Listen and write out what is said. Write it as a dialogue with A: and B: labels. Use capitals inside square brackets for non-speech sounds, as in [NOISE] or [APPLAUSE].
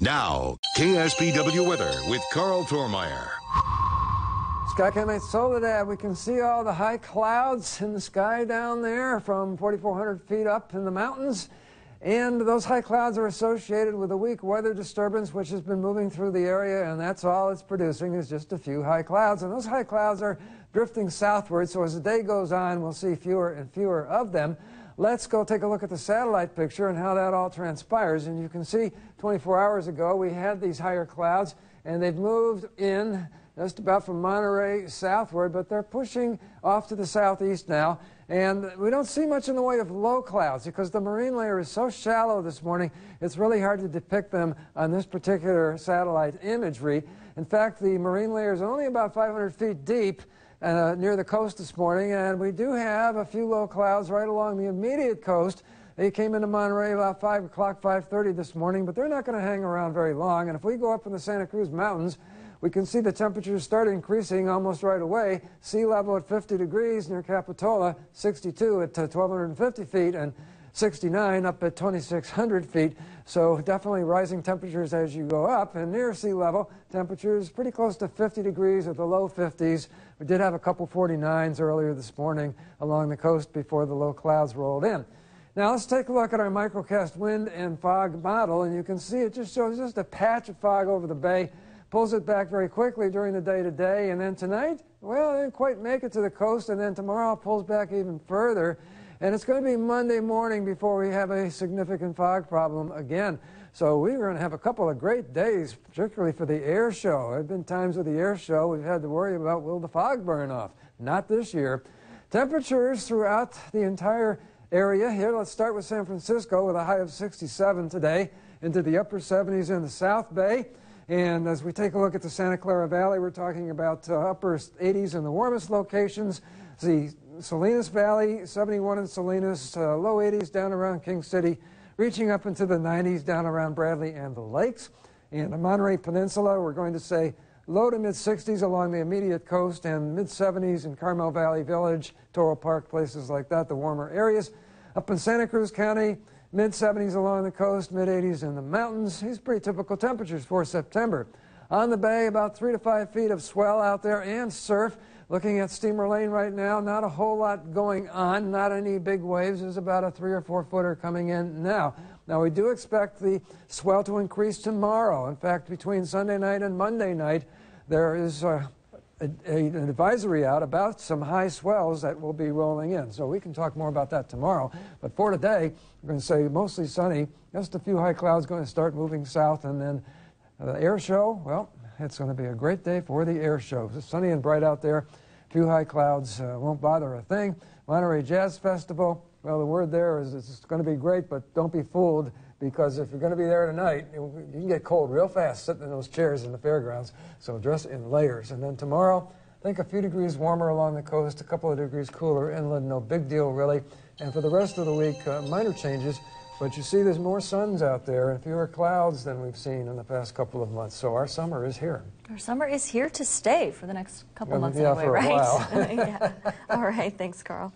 A: Now, KSBW weather with Carl Tormeyer.
B: SkyCam Soledad, we can see all the high clouds in the sky down there from 4,400 feet up in the mountains. And those high clouds are associated with a weak weather disturbance which has been moving through the area, and that's all it's producing is just a few high clouds. And those high clouds are drifting southward, so as the day goes on, we'll see fewer and fewer of them. Let's go take a look at the satellite picture and how that all transpires. And you can see 24 hours ago we had these higher clouds and they've moved in just about from Monterey southward, but they're pushing off to the southeast now. And we don't see much in the way of low clouds because the marine layer is so shallow this morning, it's really hard to depict them on this particular satellite imagery. In fact, the marine layer is only about 500 feet deep uh, near the coast this morning, and we do have a few low clouds right along the immediate coast. They came into Monterey about 5 o'clock, 5.30 this morning, but they're not going to hang around very long. And if we go up in the Santa Cruz Mountains, we can see the temperatures start increasing almost right away. Sea level at 50 degrees near Capitola, 62 at 1,250 uh, feet, and 69 up at 2,600 feet. So definitely rising temperatures as you go up. And near sea level, temperatures pretty close to 50 degrees or the low 50s. We did have a couple 49s earlier this morning along the coast before the low clouds rolled in. Now let's take a look at our microcast wind and fog model, and you can see it just shows just a patch of fog over the bay, pulls it back very quickly during the day today, and then tonight, well, it didn't quite make it to the coast, and then tomorrow pulls back even further. And it's going to be Monday morning before we have a significant fog problem again. So we're going to have a couple of great days, particularly for the air show. There have been times with the air show we've had to worry about will the fog burn off. Not this year. Temperatures throughout the entire area here. Let's start with San Francisco with a high of 67 today into the upper 70s in the South Bay. And as we take a look at the Santa Clara Valley, we're talking about uh, upper 80s in the warmest locations. The Salinas Valley, 71 in Salinas, uh, low 80s down around King City, reaching up into the 90s down around Bradley and the lakes. In the Monterey Peninsula, we're going to say low to mid 60s along the immediate coast and mid 70s in Carmel Valley Village, Toro Park, places like that, the warmer areas. Up in Santa Cruz County, mid 70s along the coast, mid 80s in the mountains. These pretty typical temperatures for September. On the bay, about three to five feet of swell out there and surf. Looking at Steamer Lane right now, not a whole lot going on, not any big waves. There's about a three or four footer coming in now. Now, we do expect the swell to increase tomorrow. In fact, between Sunday night and Monday night, there is a, a, an advisory out about some high swells that will be rolling in. So we can talk more about that tomorrow. But for today, we're going to say mostly sunny, just a few high clouds going to start moving south, and then uh, the air show, well, it's going to be a great day for the air show. It's sunny and bright out there. Few high clouds uh, won't bother a thing. Monterey Jazz Festival, well, the word there is it's going to be great, but don't be fooled because if you're going to be there tonight, you can get cold real fast sitting in those chairs in the fairgrounds. So dress in layers. And then tomorrow, I think a few degrees warmer along the coast, a couple of degrees cooler inland, no big deal really. And for the rest of the week, uh, minor changes. But you see, there's more suns out there and fewer clouds than we've seen in the past couple of months. So our summer is here.
C: Our summer is here to stay for the next couple
B: well,
C: months
B: yeah,
C: anyway,
B: for a
C: right?
B: While. [LAUGHS]
C: yeah. All right. Thanks, Carl.